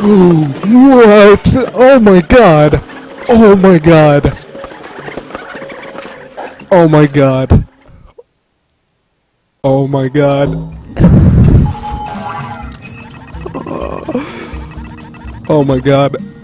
What? Oh my god. Oh my god. Oh my god. Oh my god. Oh my god.